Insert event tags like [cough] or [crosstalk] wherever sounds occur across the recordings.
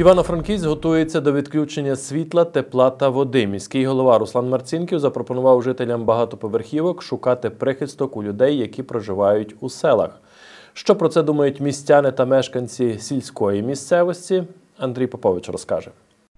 Івано-Франківськ готується до відключення світла, тепла та води. Міський голова Руслан Марцінків запропонував жителям багатоповерхівок шукати прихисток у людей, які проживають у селах. Що про це думають містяни та мешканці сільської місцевості? Андрій Попович розкаже.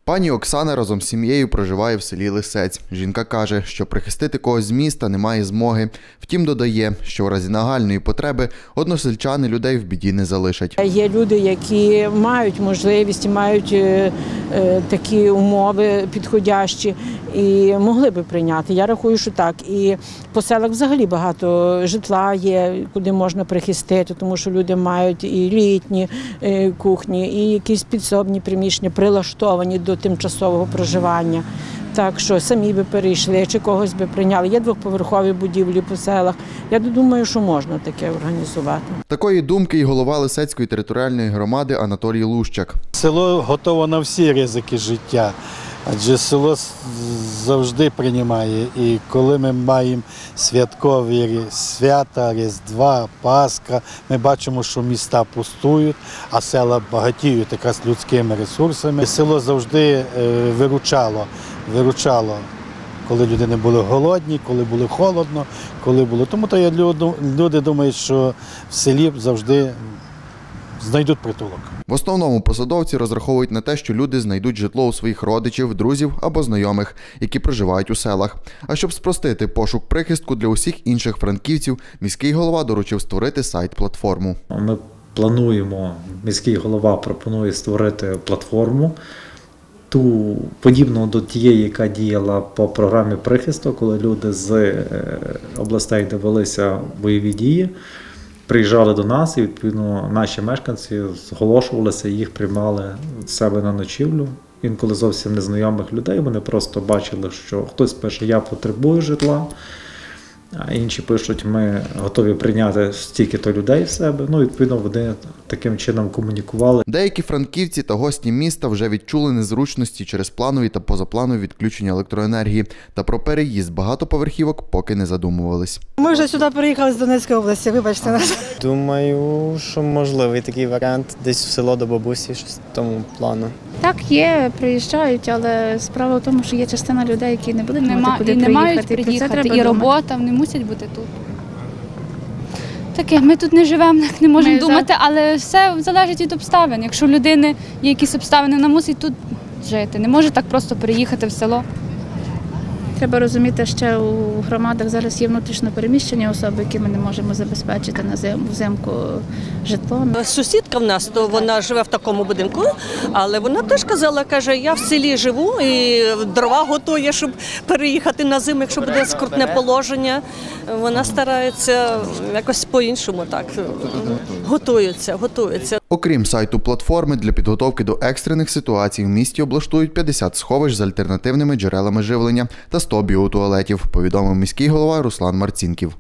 Пані Оксана разом з сім'єю проживає в селі Лисець. Жінка каже, що прихистити когось з міста немає змоги. Втім, додає, що в разі нагальної потреби односельчани людей в біді не залишать. Є люди, які мають можливість, мають е, е, такі умови підходящі і могли би прийняти. Я рахую, що так. І по селах взагалі багато житла є, куди можна прихистити, тому що люди мають і літні е, кухні, і якісь підсобні приміщення прилаштовані до тимчасового проживання. Так що самі би перейшли, чи когось би прийняли. Є двохповерхові будівлі по селах. Я думаю, що можна таке організувати. Такої думки і голова Лисецької територіальної громади Анатолій Лущак. Село готово на всі ризики життя, адже село завжди приймає. І коли ми маємо святкові свята, Різдва, Пасха, ми бачимо, що міста пустують, а села багатіють якраз людськими ресурсами. Село завжди е, виручало, виручало. Коли люди не були голодні, коли було холодно, коли було. Тому то люди думають, що в селі завжди знайдуть притулок. В основному посадовці розраховують на те, що люди знайдуть житло у своїх родичів, друзів або знайомих, які проживають у селах. А щоб спростити пошук прихистку для усіх інших франківців, міський голова доручив створити сайт-платформу. Ми плануємо, міський голова пропонує створити платформу, ту подібну до тієї, яка діяла по програмі прихисту, коли люди з е, областей, де велися бойові дії, приїжджали до нас, і відповідно наші мешканці зголошувалися, їх приймали в себе на ночівлю. Інколи зовсім незнайомих людей. Вони просто бачили, що хтось пише, я потребую житла. А інші пишуть, ми готові прийняти стільки-то людей в себе. Ну, відповідно, вони таким чином комунікували. Деякі франківці та гості міста вже відчули незручності через планові та позапланові відключення електроенергії. Та про переїзд багатоповерхівок поки не задумувались. Ми вже сюди приїхали з Донецької області, вибачте нас. Думаю, що можливий такий варіант десь в село до бабусі, щось в тому плану. Так, є, приїжджають, але справа в тому, що є частина людей, які не будуть мати куди і не мають приїхати. Це приїхати, треба і думати. робота, вони мусять бути тут. Таке, ми тут не живемо, [laughs] не можемо Ми за- думати, але все залежить від обставин. Якщо у людини є якісь обставини, вона мусить тут жити. Не може так просто переїхати в село. Треба розуміти, що у громадах зараз є внутрішньо переміщені особи, які ми не можемо забезпечити на зим- взимку житлом. Сусідка в нас, то вона живе в такому будинку, але вона теж казала, каже, я в селі живу і дрова готує, щоб переїхати на зиму, якщо буде скрутне положення. Вона старається якось по-іншому так. Готується, готується. Окрім сайту платформи для підготовки до екстрених ситуацій, в місті облаштують 50 сховищ з альтернативними джерелами живлення та 100 біотуалетів, повідомив міський голова Руслан Марцінків.